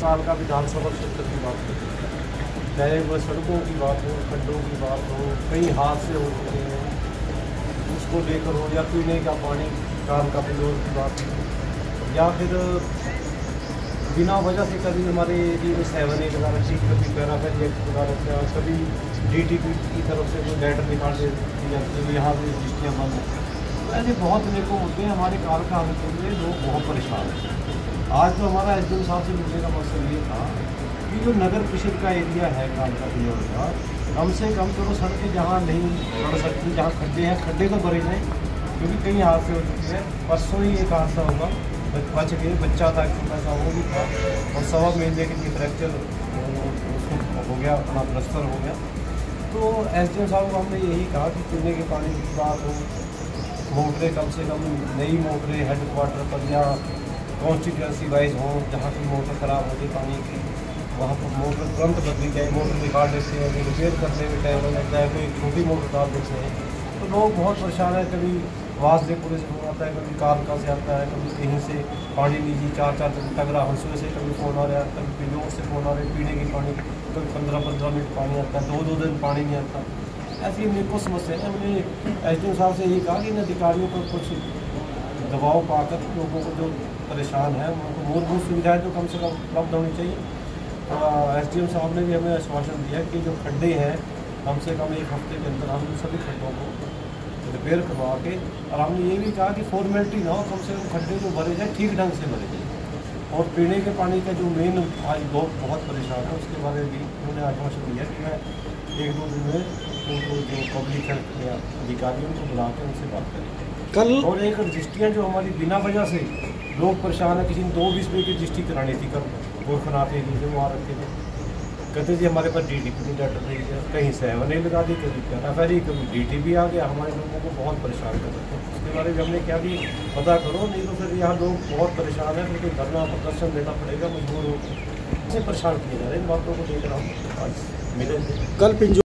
साल का विधानसभा क्षेत्र की बात करें, चाहे वह सड़कों की बात हो, खड्डों की बात हो, कई हादसे हो चुके हैं, उसको लेकर हो या पीने का पानी, काम का बिलोर की बात हो, या फिर बिना वजह से कभी हमारे एरिया में सेवन एट लगा रखी कभी पैराफेल एक्ट लगा रखा कभी डी टी पी की तरफ़ से कोई लेटर निकाल दे दी जाती है यहाँ पे रजिस्ट्रियाँ बंद तो ऐसे बहुत अनेकों मुद्दे हमारे कार का हल के लिए लोग बहुत परेशान हैं। आज तो हमारा एस साहब से मिलने का मकसद ये था कि जो नगर परिषद का एरिया है कार का बिलोर का, कम से कम करो सड़कें जहाँ नहीं बढ़ सकती, जहाँ खड्डे हैं, खड्डे तो भरे जाएँ क्योंकि कई हादसे हो चुके हैं, परसों ही एक हादसा होगा, बच गए, बच्चा था छोटा सा वो भी था, और सवा महीने के लिए फ्रैक्चर हो गया, अपना प्लस्तर हो गया। तो एस डी साहब को हमने यही कहा कि पीने के पानी की बात हो, मोटरें कम से कम नई मोटरें हेड क्वार्टर पर या कॉन्स्टिट्यूंसी वाइज हों, जहाँ की मोटर ख़राब हो जाए पानी की, वहाँ पर मोटर तुरंत बदली जाए मोटर निकाल देते हैं रिपेयर करने में टाइम लग जाए, कोई छोटी मोटर डाल देते हैं तो लोग बहुत परेशान हैं, कभी वासदेवपुर से फ़ोन आता है, कभी कालका से आता है, कभी कहीं से पानी लीजिए चार चार दिन टगरा हंसुए से कभी फ़ोन आ रहा है, कभी पिंजोर से फ़ोन आ रहे पीने की पानी, कभी पंद्रह पंद्रह मिनट पानी आता है दो दो दिन पानी नहीं आता। ऐसी अनेकों समस्याएँ हमने एस डी साहब से यही कहा कि इन अधिकारियों पर कुछ दबाव पाकर लोगों को जो परेशान है, उनको मूलभूत सुविधाएँ तो कम से कम उपलब्ध होनी चाहिए। एस डी एम साहब ने भी हमें आश्वासन दिया कि जो खड्डे हैं, कम से कम एक हफ़्ते के अंदर हम सभी खड्डों को रिपेयर करवा के, और हमने ये भी कहा कि फॉर्मेलिटी ना हो, कम से कम खड्डे जो भरे जाए, ठीक ढंग से भरे जाए। और पीने के पानी का जो मेन आज लोग बहुत परेशान है, उसके बारे में भी उन्होंने आश्वासन दिया कि मैं एक दो दिन में उनको जो पब्लिक हेल्थ या अधिकारियों को बुला के उनसे बात करेंगे। कल और एक रजिस्ट्रियाँ जो हमारी बिना वजह से लोग परेशान है किसी ने दो बीस रुपये की रजिस्ट्री करानी थी कल। गोरखनाथ एरिए से वहाँ रखे थे। कहते जी हमारे पास डी टी पी नहीं है कहीं सेवन ए लगा दी कभी पैराफेरी कभी डी टी भी आ गया। हमारे लोगों को बहुत परेशान कर सकते हैं। उसके बारे में हमने क्या भी पता करो नहीं तो फिर यहाँ लोग बहुत परेशान हैं क्योंकि धरना प्रदर्शन देना पड़ेगा मजबूर होकर। इससे परेशान किए जा रहे हैं इन बातों को लेकर हम आज मिले थे कल पिंजो